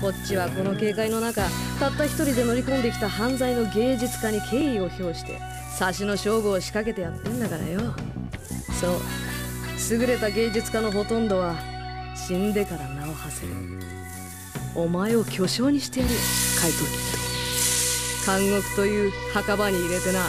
こっちはこの警戒の中たった一人で乗り込んできた犯罪の芸術家に敬意を表して差しの勝負を仕掛けてやってんだからよ。そう。優れた芸術家のほとんどは死んでから名を馳せる。お前を巨匠にしてやるよ。怪盗キッド。監獄という墓場に入れてな。